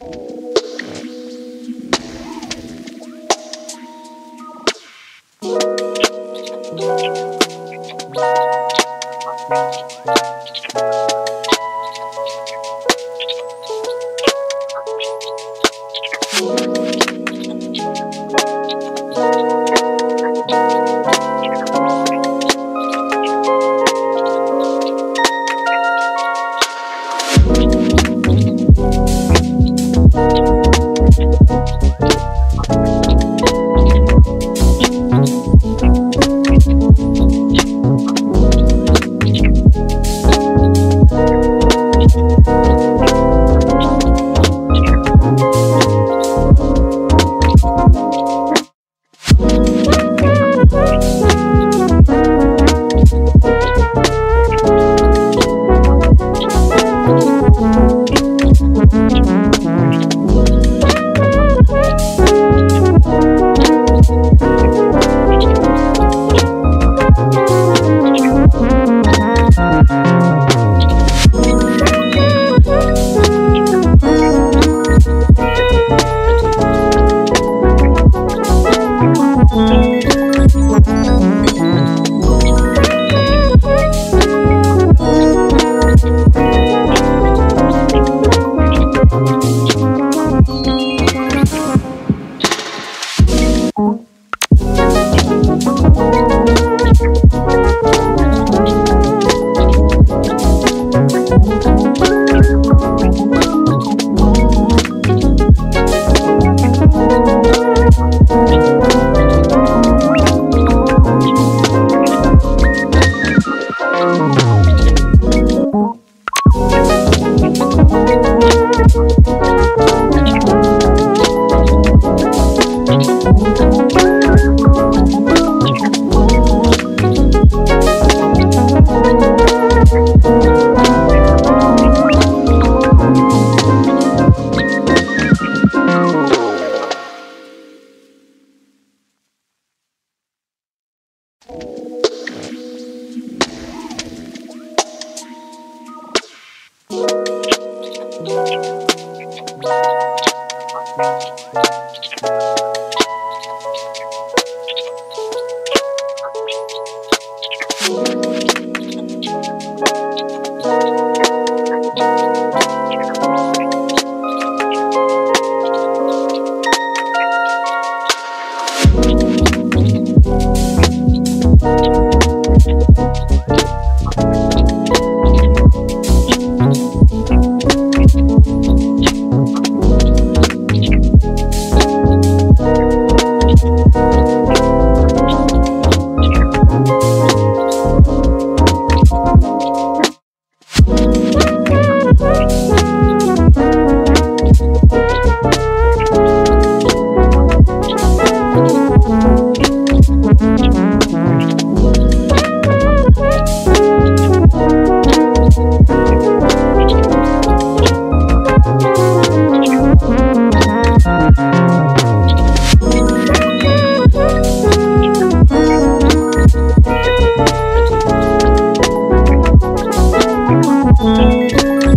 Oh.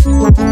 Música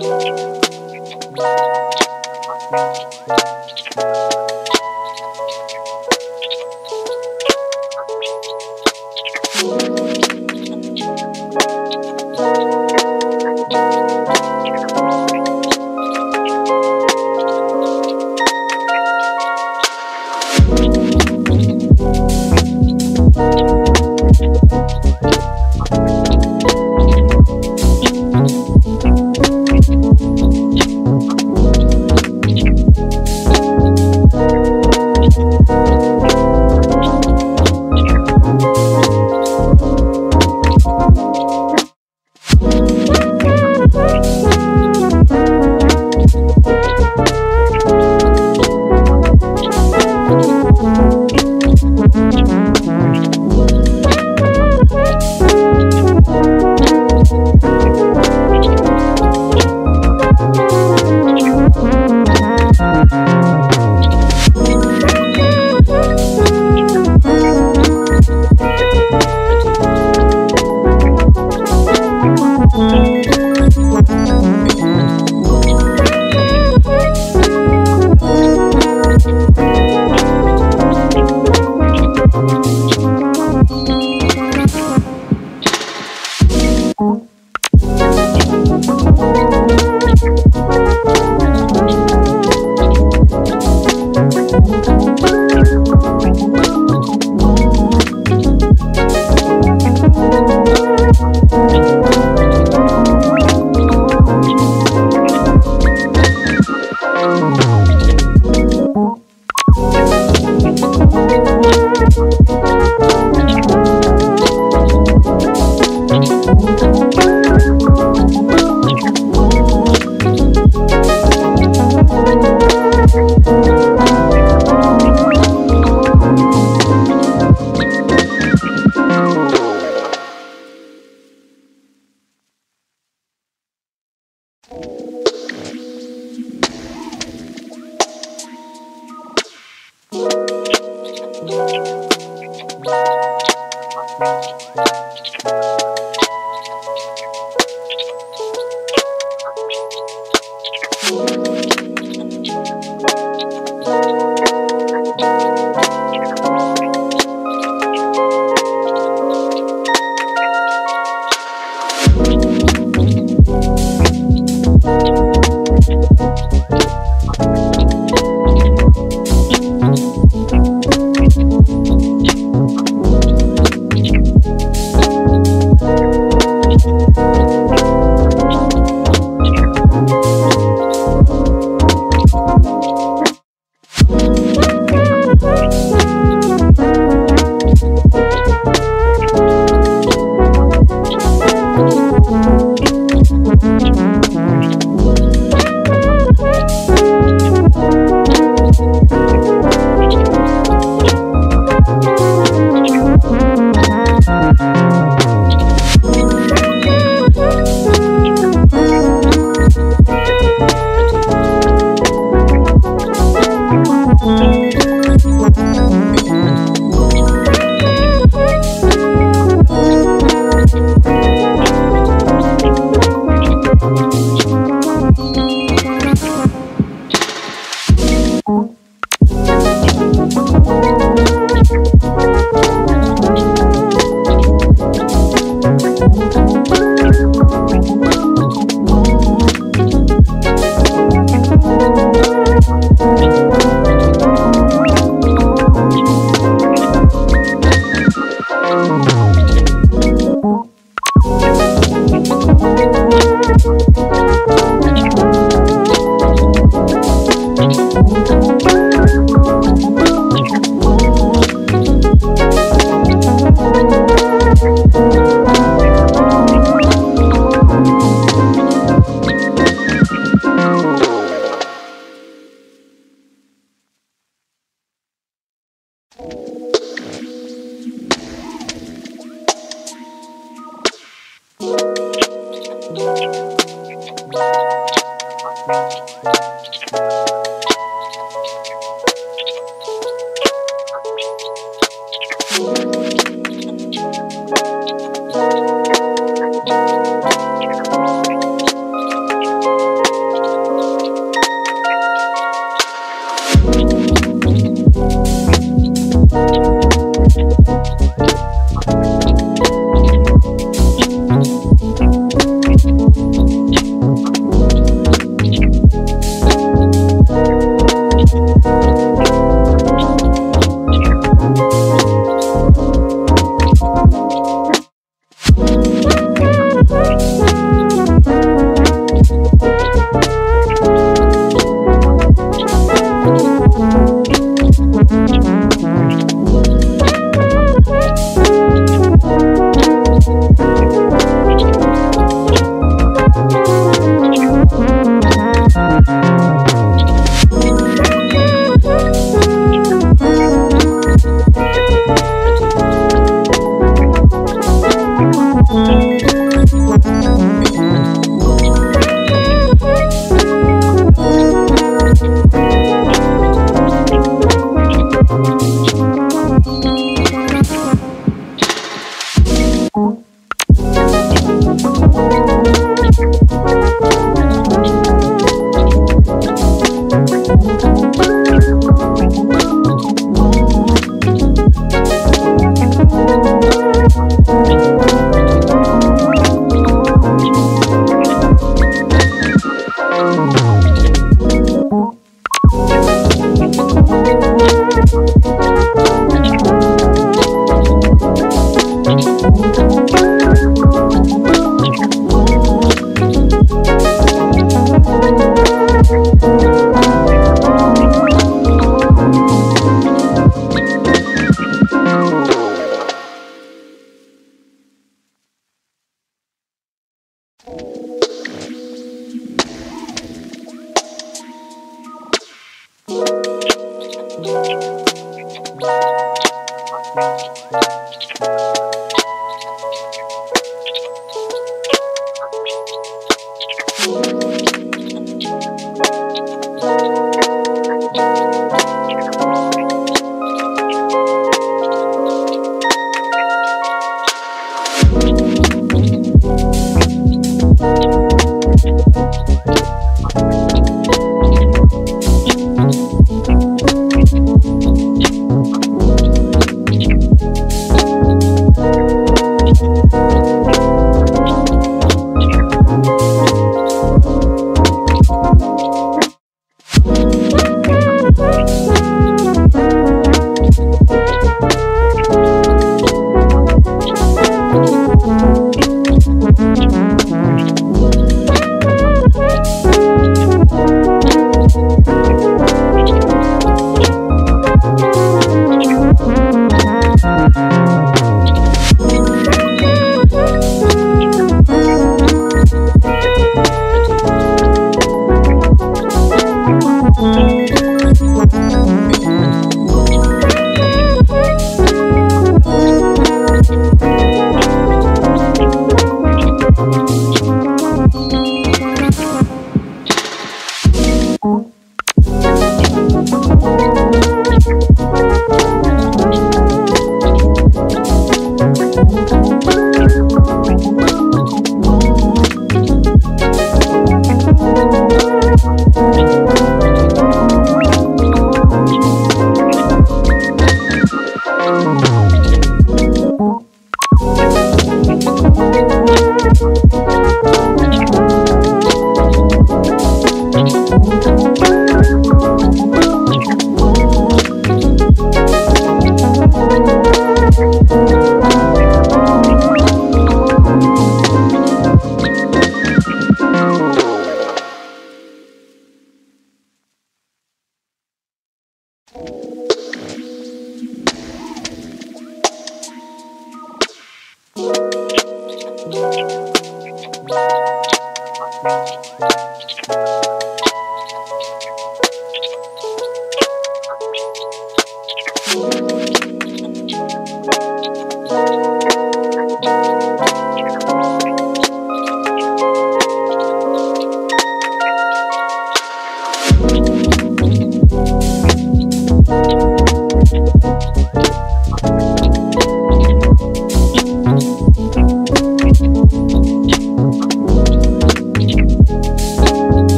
Thank you.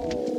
Oh.